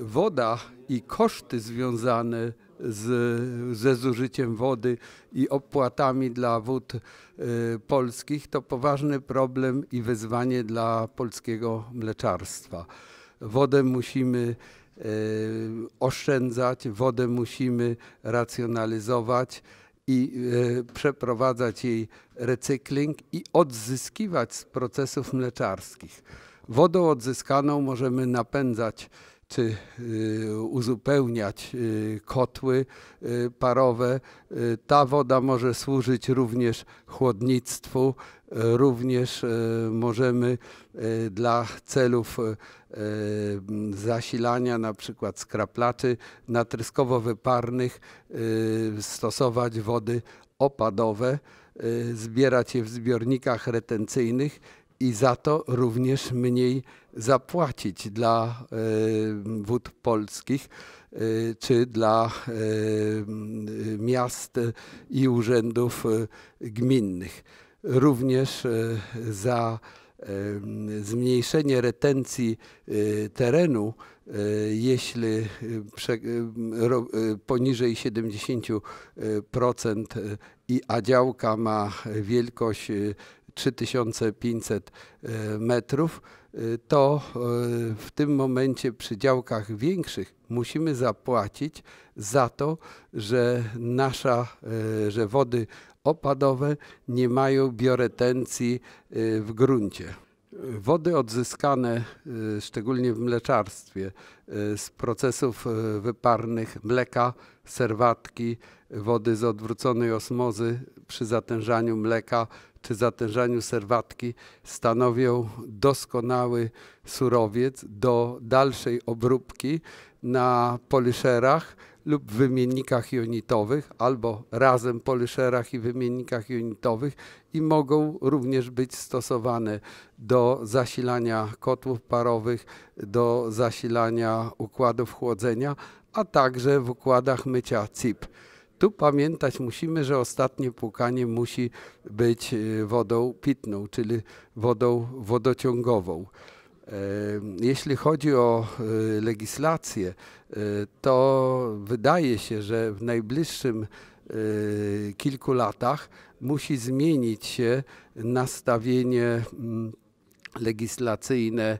woda i koszty związane z, ze zużyciem wody i opłatami dla wód y, polskich to poważny problem i wyzwanie dla polskiego mleczarstwa. Wodę musimy y, oszczędzać, wodę musimy racjonalizować i y, przeprowadzać jej recykling i odzyskiwać z procesów mleczarskich. Wodą odzyskaną możemy napędzać czy y, uzupełniać y, kotły y, parowe. Ta woda może służyć również chłodnictwu, również możemy dla celów zasilania na przykład skraplaczy natryskowo-wyparnych stosować wody opadowe, zbierać je w zbiornikach retencyjnych i za to również mniej zapłacić dla e, wód polskich e, czy dla e, miast i urzędów gminnych. Również za zmniejszenie retencji terenu, jeśli poniżej 70% i a działka ma wielkość 3500 e, metrów, e, to e, w tym momencie przy działkach większych musimy zapłacić za to, że nasza, że wody opadowe nie mają bioretencji w gruncie. Wody odzyskane, szczególnie w mleczarstwie, z procesów wyparnych mleka, serwatki, wody z odwróconej osmozy przy zatężaniu mleka czy zatężaniu serwatki stanowią doskonały surowiec do dalszej obróbki na polyszerach lub wymiennikach jonitowych, albo razem polyszerach i wymiennikach jonitowych i mogą również być stosowane do zasilania kotłów parowych, do zasilania układów chłodzenia, a także w układach mycia CIP. Tu pamiętać musimy, że ostatnie płukanie musi być e, wodą pitną, czyli wodą wodociągową. E, jeśli chodzi o e, legislację, to wydaje się, że w najbliższym kilku latach musi zmienić się nastawienie mm, legislacyjne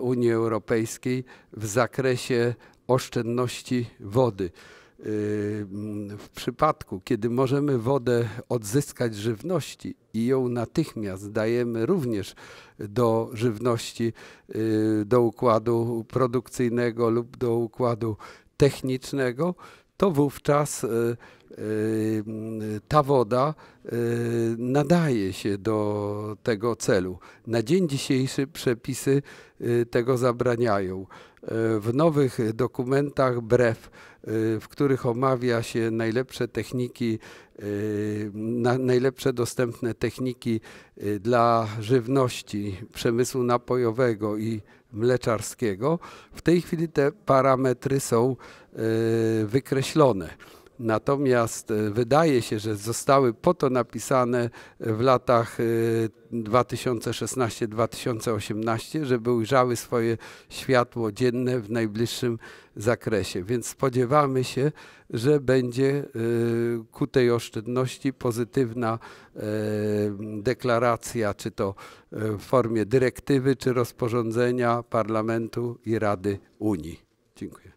Unii Europejskiej w zakresie oszczędności wody. W przypadku, kiedy możemy wodę odzyskać żywności i ją natychmiast dajemy również do żywności, y, do układu produkcyjnego lub do układu technicznego, to wówczas y, y, ta woda nadaje się do tego celu. Na dzień dzisiejszy przepisy tego zabraniają. W nowych dokumentach BREF w których omawia się najlepsze techniki, y, najlepsze dostępne techniki y, dla żywności, przemysłu napojowego i mleczarskiego. W tej chwili te parametry są y, wykreślone. Natomiast e, wydaje się, że zostały po to napisane w latach 2016-2018, e, żeby ujrzały swoje światło dzienne w najbliższym zakresie. Więc spodziewamy się, że będzie e, ku tej oszczędności pozytywna deklaracja, czy to w formie dyrektywy, czy rozporządzenia Parlamentu i Rady Unii. Dziękuję.